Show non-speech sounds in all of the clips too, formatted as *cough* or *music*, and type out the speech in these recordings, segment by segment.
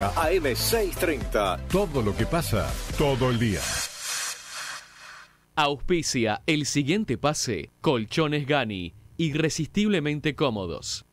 AM630. Todo lo que pasa, todo el día. Auspicia el siguiente pase, Colchones Gani, irresistiblemente cómodos.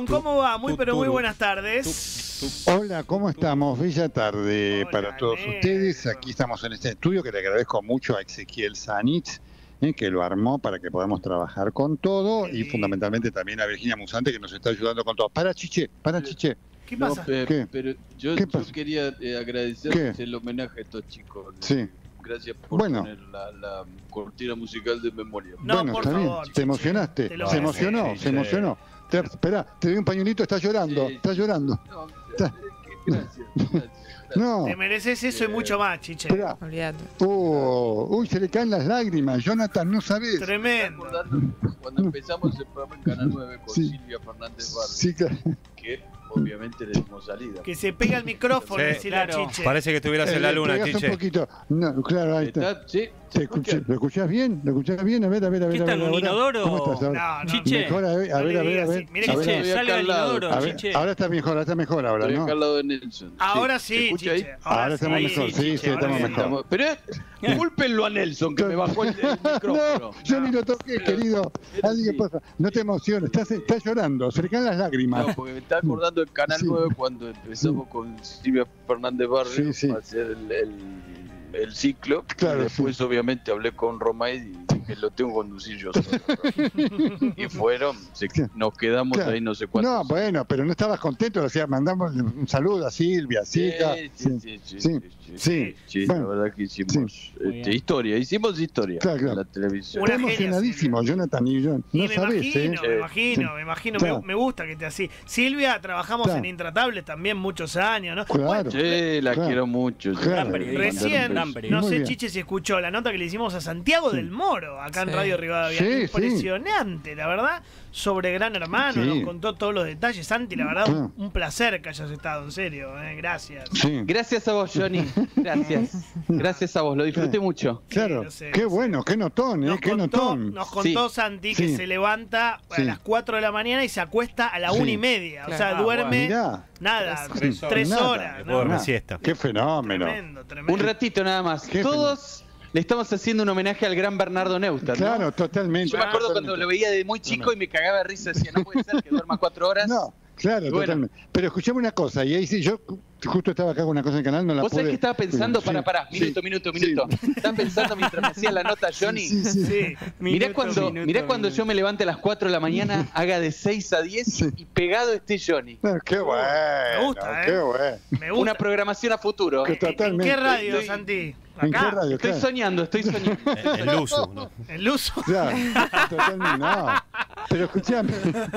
Nelson, ¿cómo va? Muy pero muy buenas tardes. Hola, ¿cómo estamos? Bella tarde Hola, para todos Nelson. ustedes. Aquí estamos en este estudio que le agradezco mucho a Ezequiel Sanitz, eh, que lo armó para que podamos trabajar con todo y fundamentalmente también a Virginia Musante que nos está ayudando con todo. Para Chiche, para Chiche. ¿Qué No, pasa? pe- ¿Qué? pero yo, ¿Qué quería eh, agradecerles el homenaje a estos chicos. Sí. Gracias por Bueno. poner la, la cortina musical de memoria. No, bueno, por está favor, bien. Chiche, ¿Te emocionaste? se emocionó, se emocionó. Te, espera, te doy un pañuelito, está llorando, Sí. está llorando. No, Está- eh, gracias, gracias, gracias. No, Te mereces eso y mucho más, Chiche. espera. Olvídate. Oh, uy, se le caen las lágrimas. Jonathan, no sabes. Me Tremendo. cuando empezamos el programa en Canal 9 con Sí. Silvia Fernández Barrio, Sí, claro. que obviamente le dimos salida. Que se pega el micrófono, Sí, decirle a Chiche. Parece que estuvieras en la Eh, luna, Chiche. un poquito. No, claro, ahí está. ¿Está? ¿Sí? ¿Te ¿Se escuché- escucha? ¿Lo escuchás bien? ¿Lo escuchás bien? A ver, a ver, a ver. ¿Qué a ver, están, un inodoro? ¿Cómo estás ahora? No, no. Chiche. Mejor, a ver, a ver, a ver, a digas ver. así. Mire A que ver, Chiche, salga al el lado. inodoro, Chiche. ahora está mejor, ahora está mejor ahora, Estoy ¿no? acá al lado de Nelson. Ahora ¿Se sí, Chiche. Ahora estamos mejor, sí, sí, estamos mejor. Pero *laughs* cúlpenlo a Nelson, que me bajó el, *laughs* el micrófono. No, yo ni lo toqué, querido. Alguien pasa. No te emociones, estás, estás llorando, se le caen las lágrimas. No, porque me está acordando del Canal Sí. 9 cuando empezamos con Silvia Fernández Barrio Sí, sí. a hacer el, el, ciclo. Claro, y después, obviamente, hablé con Romaid y dije, lo tengo que conducir yo solo. *laughs* y fueron, se- nos quedamos Claro. ahí no sé cuántos. No, bueno, pero no estabas contento, o sea, mandamos un saludo a Silvia, a Sí, Sica. sí, Sí, sí, sí, sí, sí, sí. Sí, Bueno, la verdad que hicimos este, historia, hicimos historia Claro, claro. en la televisión. Una emocionadísimo, Jonathan y yo. Y No me sabés, ¿eh? imagino, me imagino, me imagino, Claro. me, me gusta que te así. Silvia, trabajamos Claro. en Intratables también muchos años, ¿no? Claro. Sí, la Claro. quiero mucho. Recién, no sé. Chiche, si escuchó la nota que le hicimos a Santiago del Moro, acá en. Radio Rivadavia. Sí, sí. Impresionante, la verdad, sobre Gran Hermano, Sí. nos contó todos los detalles. Santi, la verdad, un, un placer que hayas estado, en serio, eh, gracias. Sí. Gracias a vos, Johnny. Gracias. Gracias a vos, lo disfruté mucho. Claro, sé, qué bueno, qué notón, ¿eh? Nos qué contó, notón. nos contó Sí. Santi que Sí. se levanta a Sí. las 4 de la mañana y se acuesta a la Sí. 1 y media. O sea, duerme Mirá, nada, Tres tres, horas. Nada. Nada. siesta. qué fenómeno. Tremendo, tremendo. Un ratito nada más. Qué Todos le estamos haciendo un homenaje al gran Bernardo Neustadt. ¿no? Claro, totalmente. Yo me acuerdo cuando Totalmente. lo veía de muy chico y me cagaba de risa. Decía, no puede ser que duerma cuatro horas. No, claro, bueno. totalmente. Pero escuchame una cosa, y ahí sí, yo justo estaba acá con una cosa en el canal, no la ¿Vos pude... sabés que estaba pensando? Sí, Para, para, sí, minuto, minuto, sí. minuto. Estaba pensando mientras me hacía la nota Johnny. Sí, sí, sí. Sí. Mirá Minuto, cuando, minuto, mirá cuando minuto. yo me levante a las 4 de la mañana, haga de 6 a 10 Sí. y pegado esté Johnny. Ah, Qué bueno, Me gusta, ¿eh? qué bueno. Me gusta. Una programación a futuro. Que ¿En- ¿En totalmente. qué radio, Estoy- Santi? ¿En qué Acá, radio? Estoy Claro. soñando, estoy soñando. El, el uso, ¿no? Claro, *laughs* totalmente, no. Pero escuchame,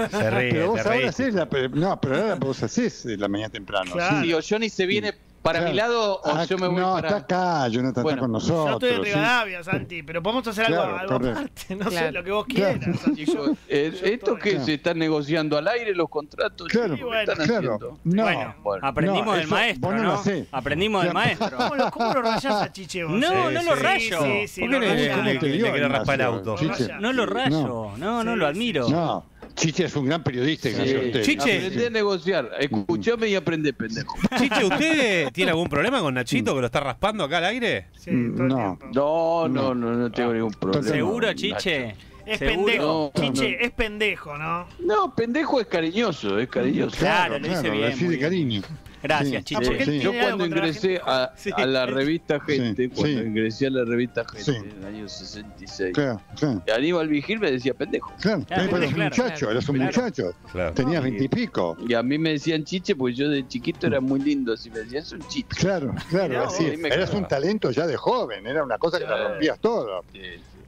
Se ríe, pero vos te ahora haces la... pero- No, pero ahora vos hacés la mañana temprano. Claro. Sí, o Johnny se viene para Claro. mi lado o Ah, yo me voy no, para... está acá, Jonathan Bueno, está con Yo nosotros. estoy en ¿sí? Rivadavia, Santi, pero podemos hacer algo, Claro, algo aparte. No sé, lo que vos Claro. quieras. Santi. Yo- eh, yo esto que Claro. se están negociando al aire los contratos, Claro, chicos, bueno, ¿qué están claro. haciendo? No, Bueno. Bueno, Aprendimos No, del maestro, no. Aprendimos del maestro. ¿Cómo lo, cómo lo rayás a Chiche vos? No, no lo Sí, rayo. Sí, sí, ¿Por lo qué le, rayás. ¿Cómo le- te le dio, quiere raspar el auto? No lo rayo, No. no, Sí, lo sí, admiro. No, Chiche es un gran periodista, Sí. Chiche. aprendé a negociar, escuchame y aprende, pendejo. *laughs* Chiche, ¿usted tiene algún problema con Nachito que lo está raspando acá al aire? Sí, todo Mm, No. No, no, no, no tengo ningún problema. ¿Seguro, Chiche? Es ¿Seguro? pendejo. No, Chiche, no. es pendejo, ¿no? No, pendejo es cariñoso, es cariñoso. Claro, lo hice bien, así de cariño. Gracias, Sí. Ah, Chiche. él Yo tiene algo cuando ingresé a, Sí. a la revista Gente, Sí, cuando sí. ingresé a la revista Gente Sí. en el año 66, Claro, claro. Aníbal Vigil me decía pendejo. Claro, Claro, pero eras un claro, muchacho, claro. eras un Claro. muchacho. Tenías veintipico. Y a mí me decían chiche porque yo de chiquito era muy lindo. Si me decían, es un chiste. Claro, claro, así. Eras un talento ya de joven, era una cosa que la rompías todo,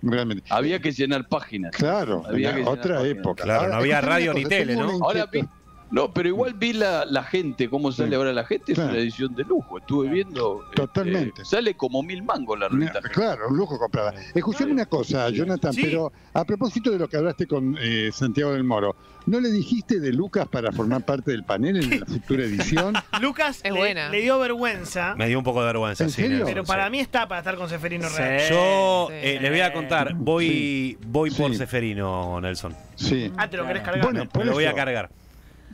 realmente. había que llenar páginas. Claro, Había que llenar otra páginas. época. Claro, no había radio ni tele, ¿no? Ahora. No, pero igual vi la, la gente, cómo sale Sí. ahora la gente, es Claro. una edición de lujo. Estuve viendo. este, Totalmente. sale como mil mangos la revista. Claro, un lujo comprada. Escuchame una cosa, Jonathan, Sí. pero a propósito de lo que hablaste con eh, Santiago del Moro, ¿no le dijiste de Lucas para formar parte del panel en la *laughs* futura edición? Lucas Es le, buena. le dio vergüenza, Me dio un poco de vergüenza. ¿En sí, serio? Pero sí. para mí está para estar con Seferino Sí. Real. Yo Sí. eh, les voy a contar, voy, voy por Sí. Seferino, Nelson. Sí. Ah, te lo querés cargar. Bueno, por Me lo voy a cargar.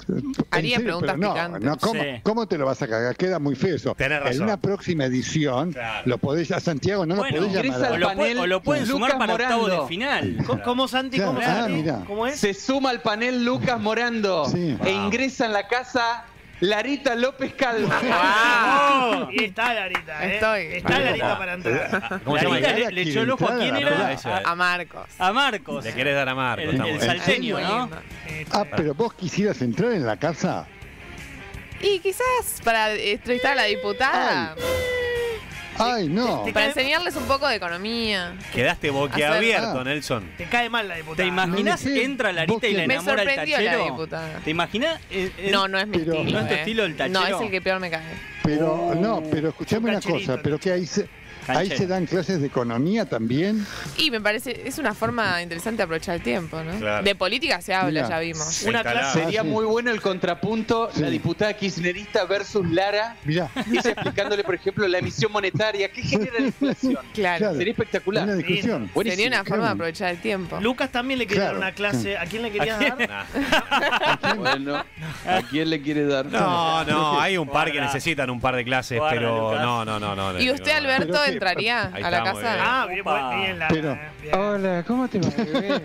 ¿En Haría serio? preguntas no, picantes. no, ¿cómo, Sí. cómo te lo vas a cagar? Queda muy feo eso. Tenés En una próxima edición, Claro. lo podés, a Santiago no Bueno, lo podés ingresa llamar. O lo, panel o lo pueden Lucas sumar para octavo Morando. de final. ¿Cómo, cómo, Santi? Claro. ¿Cómo, Ah. ¿Cómo es? Se suma al panel Lucas Morando Sí. e ingresa en la casa Larita López Calma. *laughs* ¡Ah! Y está Larita, ¿eh? Estoy. Está Larita para entrar. ¿Cómo se llama? Larita Larita le, echó el ojo a quién era? A, A Marcos. a Marcos. Le querés dar a Marco. El, el salteño, ¿no? lindo. Ah, pero vos quisieras entrar en la casa. Y quizás para entrevistar a la diputada, Ay, no. Te- para enseñarles un poco de economía. Quedaste boquiabierto, Ah. Nelson. Te cae mal la diputada. ¿Te imaginas entra Larita y la vos Me enamora al sorprendió la tachero? diputada. ¿Te imaginas? Eh, eh, No, no es mi Pero- estilo. ¿No es tu eh. estilo el No, tachero? es el que peor me cae. Pero, no, pero escuchame una cosa, pero que ahí se, ahí se dan clases de economía también. Y me parece, es una forma interesante de aprovechar el tiempo, ¿no? Claro. De política se habla, Mira. ya vimos. Una clase- Sería Ah, sí. muy bueno el contrapunto, Sí. la diputada kirchnerista versus Lara, Mirá, ella explicándole, por ejemplo, la emisión monetaria, ¿qué genera la inflación? *laughs* Claro. Claro. Sería espectacular. una discusión. Sería una forma de aprovechar el tiempo. Lucas también le quería Claro. dar una clase. ¿A quién le querías dar? Nah. Bueno, ¿a quién le quiere dar? No, no, hay un par que necesitan un par de clases, Guarda, pero no, no, no, no. ¿Y usted. Alberto, entraría Ahí a la casa? bien. Ah, bien, Opa. bien, la. Pero- bien. Hola, ¿cómo te va, *laughs* bebé?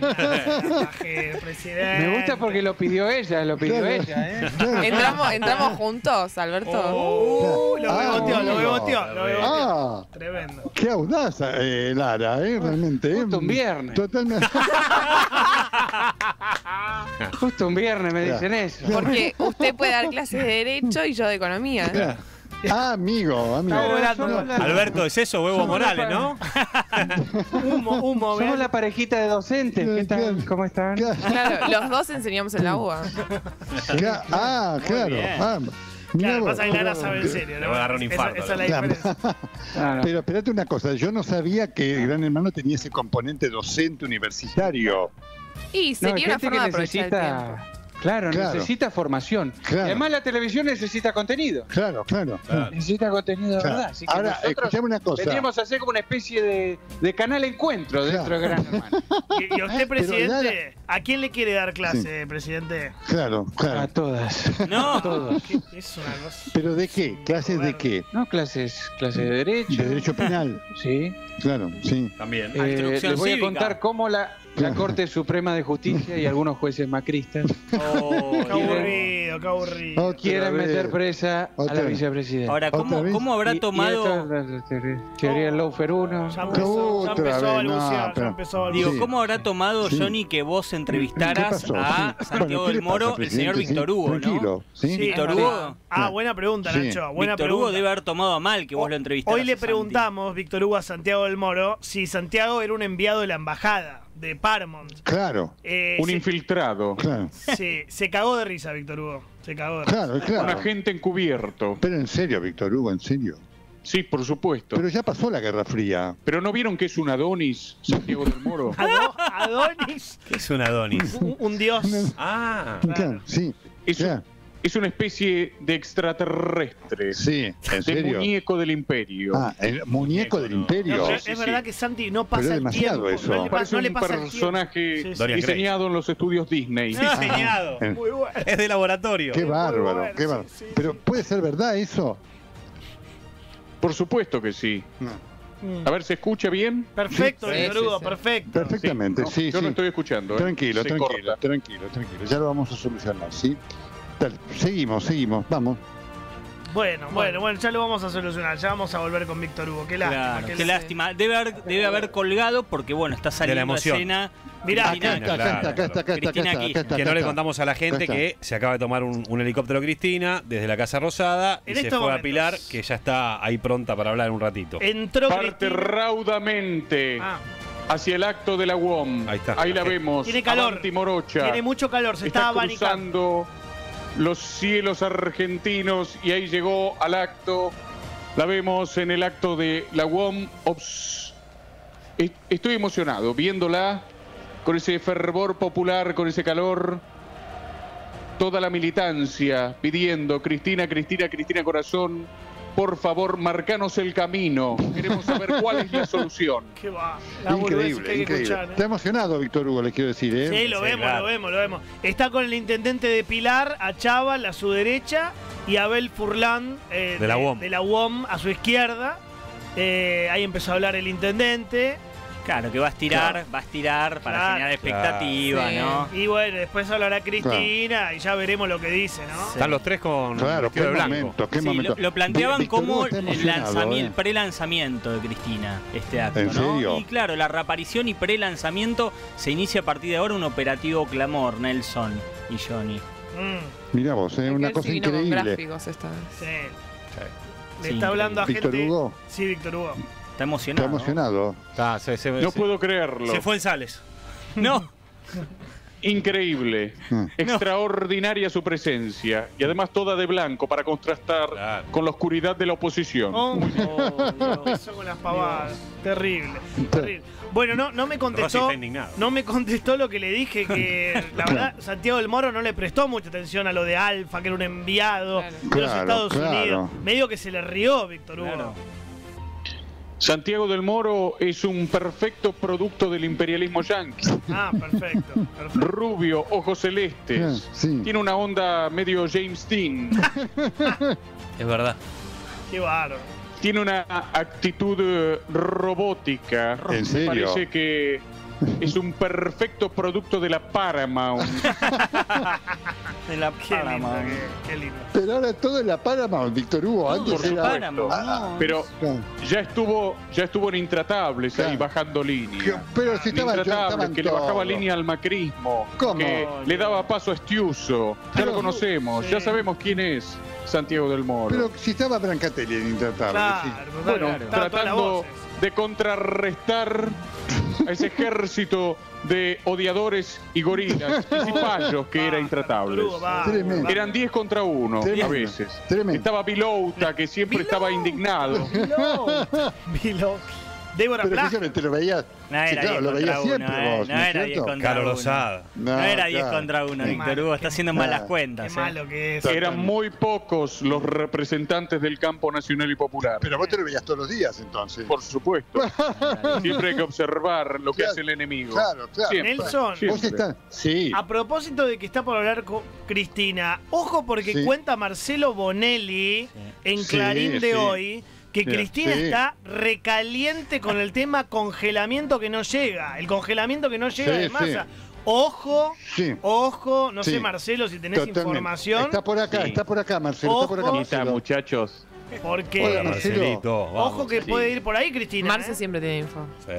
Presidente. Me gusta porque lo pidió ella, lo pidió Claro. ella, ¿eh? *laughs* ¿Entramos, ¿Entramos juntos, Alberto? Uh, lo Ah, beboteó, lo amigo. beboteó, lo beboteó. Ah, Tremendo. qué audaz, eh, Lara, eh, realmente. eh. Justo un viernes. Totalmente. *laughs* Justo un viernes me dicen eso. Porque usted puede dar clases de Derecho y yo de Economía. Claro. Ah, amigo, amigo. Estamos volando. Somos la- Alberto, ¿es eso o Evo Somos Morales, no? *laughs* Humo, humo, Somos la parejita de docentes. ¿Qué tal? ¿Cómo están? Claro, los dos enseñamos en la UBA. Cla- Ah, claro. bien. Ah, mirá Claro, vos. pasa que Lara sabe en serio. Le a agarrar un Esa- infarto, Esa, es la Claro. diferencia. Claro. Pero espérate una cosa, yo no sabía que Gran Hermano tenía ese componente docente universitario. Y No, sería una gente forma de que aprovechar el tiempo. necesita... Claro, Claro. necesita formación. Claro. Además, la televisión necesita contenido. Claro, claro. Necesita contenido de Claro. verdad. Así que Ahora, nosotros escuchame una cosa. Tendríamos que hacer como una especie de, de canal encuentro dentro de Gran Hermano. *laughs* Y, y a usted, presidente, ¿a quién le quiere dar clase, presidente? Claro, A claro. todas. No. *laughs* Todos. Es una cosa. ¿Pero de qué? ¿Clases de qué? No, clases, clases de derecho. De derecho penal. Sí. Claro, sí. También. Eh, Instrucción les voy a contar cómo la, la. Corte Suprema de Justicia y algunos jueces macristas *laughs* Oh, Qué aburrido, qué aburrido. Otra quieren meter presa a la vicepresidenta. Ahora, ¿Otra ¿cómo, habrá tomado, teoría del Lawfare 1. Ya empezó, ya Otra empezó a no, pero- digo. Sí. cómo habrá tomado Sí. Johnny que vos entrevistaras a. Santiago Bueno, ¿qué del Moro, pasa, el señor? Víctor Sí, Hugo, ¿no? Tranquilo, ¿sí? Sí, Víctor Hugo. Ah, buena pregunta. Nacho. Buena Víctor. Hugo debe haber tomado a mal que vos lo entrevistaras. Hoy le preguntamos, Víctor Hugo, a Santiago del Moro, si Santiago era un enviado de la embajada de Paramount. Claro, Eh, Un se, infiltrado. claro, se- se cagó de risa, Víctor Hugo. Se cagó de risa. claro, Un agente encubierto. Pero en serio, Víctor Hugo, en serio. Sí, por supuesto. Pero ya pasó la Guerra Fría. Pero ¿no vieron que es un Adonis, Santiago del Moro? *laughs* Ado- Adonis, ¿Qué es un Adonis? un, un dios. Ah. Claro, sí. Es, claro, es una especie de extraterrestre. Sí, en De serio. muñeco del imperio. Ah, el muñeco del imperio. No, pero sí, es sí. verdad que Santi no Pero pasa es el demasiado tiempo. eso. No le, pa- no le un pasa tiempo. personaje Sí, diseñado en los estudios Disney. Diseñado. Eh, Muy bueno. Es de laboratorio. Qué bárbaro, bueno, qué bárbaro. sí, Pero puede ser verdad eso. Por supuesto que sí. Mm. A ver, ¿se escucha bien? Perfecto, Sí, Víctor sí, sí. perfecto. Perfectamente, No, sí, Yo sí. no estoy escuchando. ¿eh? Tranquilo, Se tranquilo, corta. tranquilo, tranquilo. Ya lo vamos a solucionar, ¿sí? Dale, seguimos, seguimos, vamos. Bueno, bueno, bueno, ya lo vamos a solucionar. Ya vamos a volver con Víctor Hugo. Qué lástima. Claro, qué lástima. Debe haber, debe haber colgado porque, bueno, está saliendo a emoción. escena. Mirá, Cristina- Acá Cristina Que no le contamos a la gente que se acaba de tomar un, un helicóptero Cristina desde la Casa Rosada y En se fue a. Pilar, que ya está ahí pronta para hablar un ratito. Entró Parte Cristina. raudamente Ah, hacia el acto de la UOM. Ahí está. Ahí la vemos. Tiene calor. Avanti Morocha. tiene mucho calor, se Está está abanicando. cruzando los cielos argentinos y ahí llegó al acto. La vemos en el acto de la UOM. Ops. E- Estoy emocionado viéndola con ese fervor popular, con ese calor. Toda la militancia pidiendo, Cristina, Cristina, Cristina Corazón, por favor, marcanos el camino. Queremos saber *laughs* cuál es la solución. Qué va. La que Increíble, hay que increíble. escuchar, ¿eh? Está emocionado Víctor Hugo, le quiero decir, ¿eh? Sí, lo vemos, lo vemos, lo vemos. Está con el intendente de Pilar, a Chaval a su derecha y Abel Furlan eh, De la UOM. de la UOM a su izquierda. Eh, ahí empezó a hablar el intendente. Claro, que va a estirar, Claro. va a estirar para Claro. generar expectativa, Sí. ¿no? Y bueno, después hablará Cristina y ya veremos lo que dice, ¿no? Están los tres con Claro, qué de blanco. momento, qué Sí, momento. lo, lo planteaban como el, emocionado, lanzami- el ¿eh? pre-lanzamiento de Cristina, este acto, ¿En ¿no? serio? Y claro, la reaparición y pre-lanzamiento se inicia a partir de ahora un operativo clamor, Nelson y Johnny. Mm, Mirá vos, ¿eh? Una cosa vino con increíble. gráficos esta vez. sí. Le Sí, está hablando a Víctor gente. Hugo Sí, Víctor Hugo. Está emocionado. está emocionado. Ah, se, se- No se- puedo creerlo. se fue en Sales. *laughs* No, Increíble. Mm. Extraordinaria su presencia. Y además toda de blanco para contrastar Claro. con la oscuridad de la oposición. Oh, Oh, empezó con las pavadas. Terrible, terrible. Bueno, no, no me contestó. No me contestó lo que le dije, que la verdad Santiago del Moro no le prestó mucha atención a lo de Alfa, que era un enviado Claro. de los Claro, Estados claro. Unidos. Medio que se le rió Víctor Hugo. Santiago del Moro es un perfecto producto del imperialismo yanqui. Ah, perfecto, perfecto. Rubio, ojos celestes. Ah, sí. Tiene una onda medio James Dean. *laughs* Es verdad. Qué bárbaro. Tiene una actitud eh, robótica. ¿En serio? Parece que es un perfecto producto de la Paramount. *laughs* De la Qué lindo, Paramount. qué, qué lindo. Pero ahora todo en la Paramount, Víctor Hugo. Antes Por era. Paramount, Ah, no. Pero Claro. ya estuvo, ya estuvo en Intratables ahí bajando Que- línea. Pero si estaban, Intratables, que le bajaba línea al macrismo, ¿Cómo? que le daba paso a Estiuso. Ya Pero- lo conocemos, Sí. ya sabemos quién es Santiago del Moro. Pero si estaba Brancatelli en Intratable. Claro, sí. bueno, tratando de contrarrestar a ese ejército de odiadores y gorilas y cipayos que era Tremendo. basta. Eran 10 contra 1 a veces. Tremendo. Estaba Vilouta, que siempre estaba indignado. *laughs* Débora Pero Plaza. escúchame, te lo veías. No sí, era claro, 10 lo contra veías 1, siempre eh, vos, no ¿no es era 10 cierto? contra Caro 1. Lozada. No, era 10 claro. contra 1, Qué Víctor Hugo. qué Está haciendo mal. malas Qué cuentas. eh. malo que es. Eran muy pocos los representantes del campo nacional y popular. Pero vos te lo veías todos los días entonces. Por supuesto. *laughs* Siempre hay que observar lo que Claro, hace el enemigo. Claro, claro. Siempre, Nelson. siempre. Vos estás. Sí. A propósito de que está por hablar con Cristina, ojo porque Sí. cuenta Marcelo Bonelli en Sí, Clarín de sí. hoy que. Cristina Sí. está recaliente con el tema congelamiento que no llega. El congelamiento que no llega Sí, de sí. masa. Ojo, Sí. ojo, no Sí. sé Marcelo si tenés Totalmente. información, Está por acá, Sí. está por acá, Marcelo. Está por acá, está, Marcelo. muchachos. porque Hola. Marcelito, vamos. ojo que sí. puede ir por ahí Cristina. Marce ¿eh? siempre tiene info. Sí.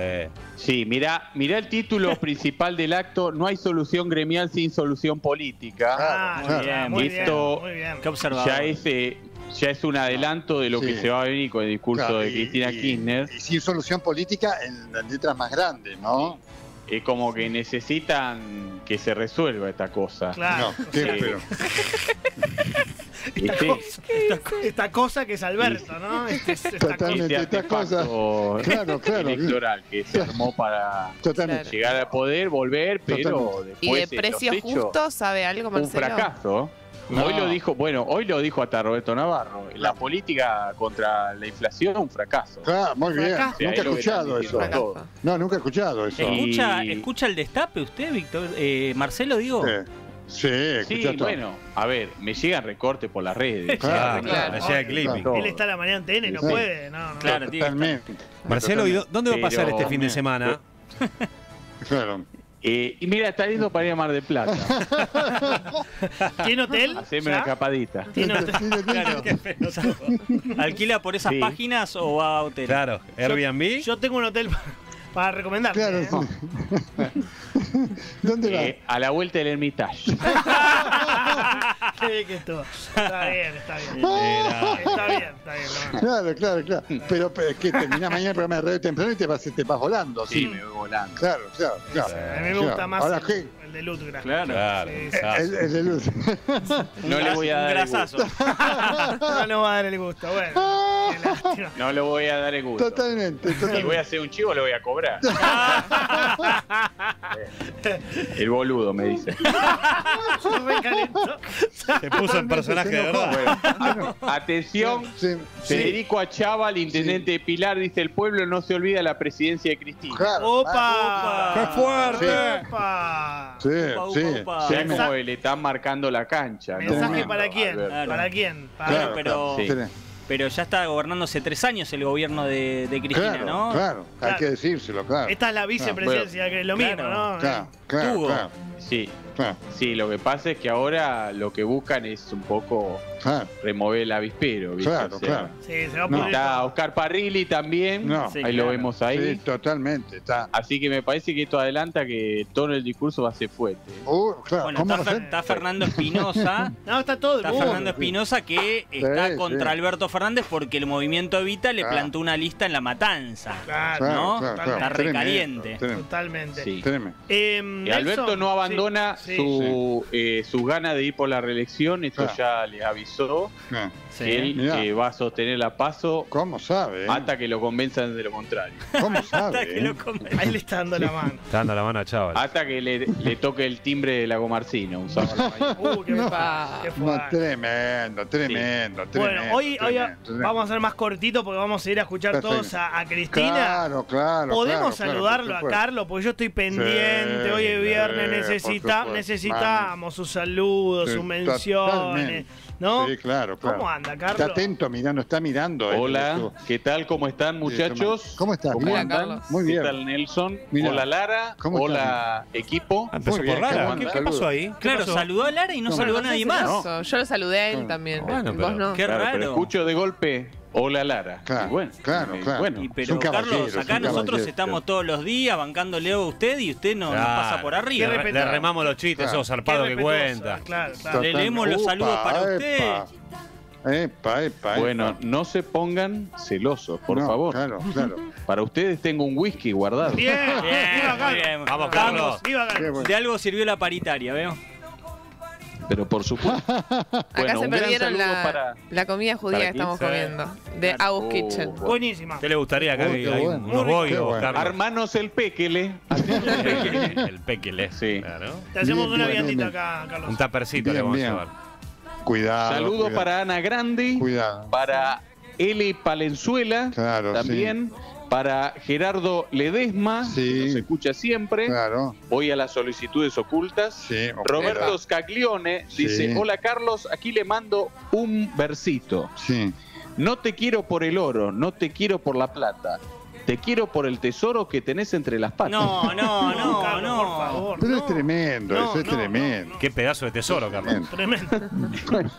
Sí, mira, mira el título *laughs* principal del acto. No hay solución gremial sin solución política. Ah, Claro, muy bien, claro. muy Y bien, esto- muy bien. Qué observador. Ya es, eh, ya es un adelanto de lo Sí. que se va a venir con el discurso Claro, de y- Cristina y- Kirchner. Y sin solución política en las letras más grandes, ¿no? Es como que necesitan que se resuelva esta cosa. Claro. No, *laughs* qué Sí. pero. Esta, Este- cosa, esta, esta cosa que es Alberto, ¿no? Este- esta Totalmente. esta cosa- *laughs* Claro, claro. electoral que se armó para Totalmente. llegar al poder, volver, pero Totalmente. ¿Y de después precios justos sabe algo, un Marcelo? fracaso. No. Hoy lo dijo, bueno, hoy lo dijo hasta Roberto Navarro. La política contra la inflación un fracaso. Claro, muy bien. Fracaso. Ahí Nunca he escuchado eso. Fracaso. No, nunca he escuchado eso. ¿Escucha, Y- ¿Escucha el destape usted, Víctor? Eh, Marcelo, digo. Sí, sí, Sí, bueno, a ver, me llegan recortes por las redes. *laughs* Claro, claro. Me llega el clipping. Claro. Él está a la mañana en TN y no Sí. puede, no, no. Claro. Marcelo, ¿y dó- dónde va a pasar Pero- este fin de semana? Claro. Eh, y mira, está lindo para ir a Mar del Plata. *laughs* ¿Tiene hotel? Hacerme ¿Ya? una escapadita. ¿Tiene hotel? Claro. *laughs* ¿Alquila por esas Sí. páginas o va a hotel? Claro, Airbnb. Yo tengo un hotel pa- para recomendar. Claro. sí. *laughs* ¿Dónde va? Eh, a la vuelta del Hermitage. Qué bien que estuvo. Está bien, está bien. *laughs* Era- Está bien, está bien. Claro, claro, claro. Pero, pero es que terminás mañana el programa de radio temprano y te vas, te vas volando. Sí, Sí. me voy volando. Claro, claro, claro. A mí me Claro. gusta más Ahora, el, el de Lutgra. Claro. Claro. Sí, sí. El, el de luz. No le voy a Un dar el grasazo. gusto. *laughs* No nos va a dar el gusto. Bueno. No le voy a dar el gusto. Totalmente, Y totalmente. voy a hacer un chivo, le voy a cobrar. *laughs* *laughs* El boludo me dice. Se puso en personaje de verdad. Bueno, atención, Sí, sí. Federico Achava, el intendente de Pilar, dice: el pueblo no se olvida la presidencia de Cristina. Claro. ¡Opa! ¡Qué fuerte! ¡Opa! Sí, sí. Sí, como le están marcando la cancha. ¿no? ¿Mensaje para quién? Claro. ¿Para quién? Para- Claro, pero, pero ya está gobernando hace tres años el gobierno de, de Cristina, Claro, ¿no? claro, hay Claro. que decírselo, claro. Esta es la vicepresidencia, que es lo Claro. mismo, ¿no? Claro, claro, Tuvo. claro, Sí, *laughs* sí, lo que pasa es que ahora lo que buscan es un poco claro. remover el avispero. ¿viste? Claro, O sea, claro. Sí, se va a No. poner. Está Oscar Parrilli también. No. Sí, ahí lo vemos ahí. Sí, totalmente. Está. Así que me parece que esto adelanta que todo el discurso va a ser fuerte. Uh, claro, Bueno, ¿cómo está, Fer- Fernando Espinosa. *laughs* No, está todo el Está. Fernando Espinosa que está Sí, contra sí. Alberto Fernández porque el movimiento Evita le Ah. plantó una lista en la matanza. Claro, ¿no? claro, claro. Está recaliente. totalmente. Eh, Y Nelson, Alberto no abandona sí, sí. su, eh, sus ganas de ir por la reelección. Esto Claro. ya le avisó Ah, Sí. que él eh, va a sostener la paso ¿Cómo sabe? eh? hasta que lo convenzan de lo contrario. *laughs* ¿Cómo Hasta sabe? que eh? lo Ahí le está dando la mano. Está dando la mano a Chaval. Hasta que le, le toque el timbre de la Gomarcino un sábado. *laughs* Uh, qué, No, fuerte. tremendo, tremendo, tremendo. Bueno, hoy, hoy tremendo, tremendo. vamos a ser más cortito porque vamos a ir a escuchar Perfecto. todos a, a Cristina. Claro, claro. Podemos claro, saludarlo a. Carlos porque yo estoy pendiente. Sí, hoy es viernes, necesita. Necesitamos sus saludos, Sí, sus menciones. ¿no? Sí, claro, claro. ¿Cómo anda, Carlos? Está atento, mirando, está mirando. Hola, eso. ¿qué tal? ¿Cómo están muchachos? ¿Cómo estás? ¿Cómo Bien. andan? Carlos. Muy ¿Qué bien. tal Nelson? Mira. Hola Lara, ¿Cómo hola equipo. Ah, empezó por Lara. ¿cómo ¿Qué, qué pasó ahí? ¿Qué Claro, pasó? saludó a Lara y no No, saludó a nadie más. Yo lo saludé a él también. bueno, Vos no. Qué Claro, pero raro. escucho de golpe, hola Lara. Claro, Y bueno, claro, eh, claro. Bueno, Y Es pero Carlos, es un acá nosotros estamos todos los días bancándole a usted y usted no, pasa por arriba. Le, le remamos los chistes, Claro. esos zarpados que cuenta. Claro, claro. Le leemos los saludos para usted. Epa, epa, epa. bueno, epa. no se pongan celosos, por No, favor. Claro, claro. Para ustedes tengo un whisky guardado. Bien, Bien, bien. Vamos, Carlos. Viva Qué Carlos. bueno. De algo sirvió la paritaria, ¿veo? Pero por supuesto. *laughs* Acá Bueno, se un gran perdieron la, para- la comida judía que estamos comiendo. De Claro. Agus Oh, Kitchen. Buenísima. ¿Qué le gustaría acá? Uy, hay bueno. unos bollos, bueno. Armanos el péquele. El *laughs* pequele. Sí. Claro. Te hacemos Bien, una bien, viandita bien. acá, Carlos. Un tapercito le vamos bien. a llevar. Cuidado. Saludo cuidado. para Ana Grande, Cuidado. para Eli Palenzuela, Claro, también para Gerardo Ledesma, Sí. que nos escucha siempre, Claro. hoy a las solicitudes ocultas. Sí. Roberto Scaglione dice, hola Carlos, aquí le mando un versito. No te quiero por el oro, no te quiero por la plata, te quiero por el tesoro que tenés entre las patas. No, no, no, *laughs* Carlos, no. por favor. Pero no. es tremendo, No, eso es no, tremendo. Qué pedazo de tesoro, Carlos. Tremendo. *laughs*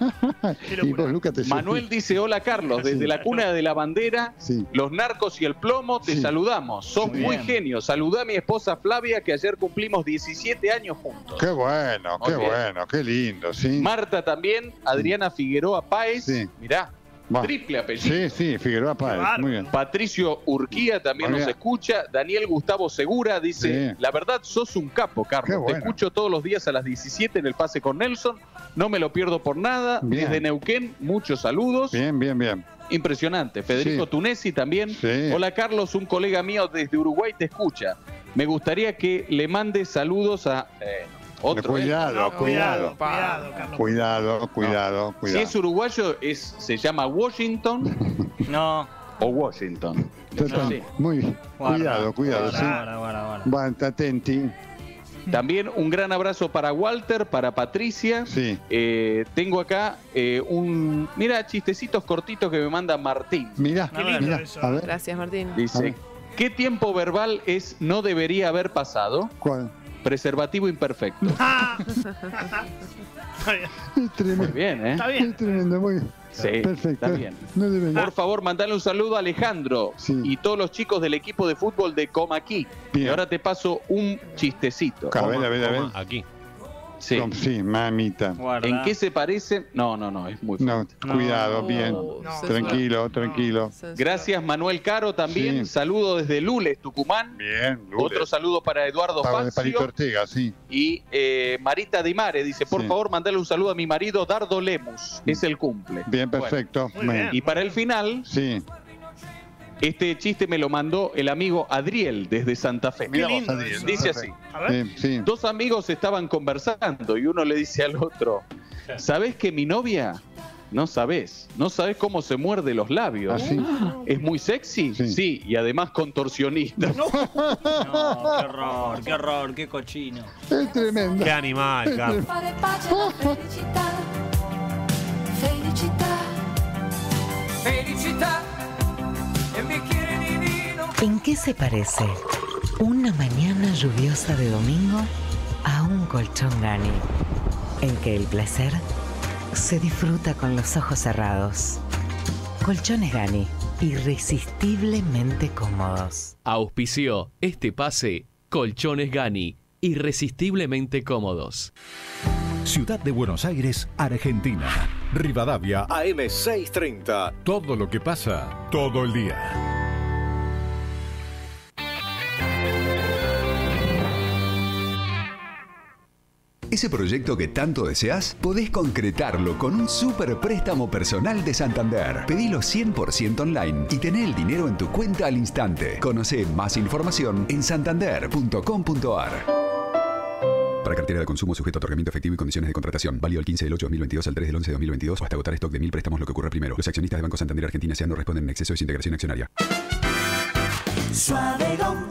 Y vos, Lucas, te Manuel dice, hola Carlos, desde la cuna de la bandera, Sí. los narcos y el plomo, te Sí. saludamos. Sos Muy muy, genio. Saludá a mi esposa Flavia, que ayer cumplimos 17 años juntos. Qué bueno, qué bueno, qué lindo, sí. Marta también, Adriana Figueroa Páez, Sí. mirá, Va. triple apellido. Sí, sí, Figueroa Páez, muy bien. Patricio Urquía también Muy nos bien. escucha. Daniel Gustavo Segura dice: Sí. La verdad, sos un capo, Carlos. Te escucho todos los días a las 17 en el pase con Nelson. No me lo pierdo por nada. Bien. Desde Neuquén, muchos saludos. Bien, bien, bien. Impresionante. Federico Sí. Tunesi también. Sí. Hola, Carlos. Un colega mío desde Uruguay te escucha. Me gustaría que le mande saludos a. eh, otro. ¿eh? Cuidado, No, cuidado. cuidado, cuidado, Carlos. Cuidado, cuidado, Si cuidado. es uruguayo, es, se llama Washington *laughs* No. o Washington. Total, Sí. Muy Guarda, cuidado, cuidado, sí. Guarda, guarda, guarda. Atenti. También un gran abrazo para Walter, para Patricia. Sí. Eh, tengo acá eh, un. Mira, chistecitos cortitos que me manda Martín. Mirá, Qué lindo mirá, eso. a ver, Gracias, Martín. Dice. ¿Qué tiempo verbal es no debería haber pasado? ¿cuál? Preservativo imperfecto. *laughs* Ah. Bien. Muy bien, ¿eh? Está bien. es tremendo, muy Sí, perfecto. está bien. No Por favor, mandale un saludo a Alejandro Sí. y todos los chicos del equipo de fútbol de Comaquí. Y Bien. ahora te paso un chistecito. A ver, a ver, a ver. Aquí. Sí. Sí, mamita. ¿En qué se parece? No, no, no, es muy No, cuidado, bien. no. Tranquilo, tranquilo. Gracias Manuel Caro también. Sí. Saludo desde Lules, Tucumán. Bien, Lules. Otro saludo para Eduardo Fazio. Ortega, sí. Y eh, Marita Di Mare dice, por Sí. favor, mandale un saludo a mi marido Dardo Lemus. Es el cumple. Bien, perfecto. Bueno. Y para el final, Sí. Este chiste me lo mandó el amigo Adriel desde Santa Fe. Mirá vos, lindo Adriel. eso. Dice así. Sí, sí. Dos amigos estaban conversando y uno le dice al otro, ¿sabés que mi novia? No sabés, no sabés cómo se muerde los labios. ¿Ah, sí? ¿Es muy sexy? Sí. y además contorsionista. *laughs* No, qué horror, qué horror, qué cochino. Es tremendo. Qué animal, felicità. Felicità. Felicità ¿En qué se parece una mañana lluviosa de domingo a un colchón Gani? En que el placer se disfruta con los ojos cerrados. Colchones Gani, irresistiblemente cómodos. Auspició este pase Colchones Gani, irresistiblemente cómodos. Ciudad de Buenos Aires, Argentina. Rivadavia, AM630. Todo lo que pasa, todo el día. Ese proyecto que tanto deseas, podés concretarlo con un super préstamo personal de Santander. Pedilo 100% online y tené el dinero en tu cuenta al instante. Conoce más información en santander.com.ar. Para cartera de consumo sujeto a otorgamiento efectivo y condiciones de contratación. Válido el 15 del 8 de 2022 al 3 del 11 de 2022 o hasta agotar stock de mil préstamos lo que ocurra primero. Los accionistas de Banco Santander Argentina S.A. no responden en exceso de su integración accionaria. Suavegon.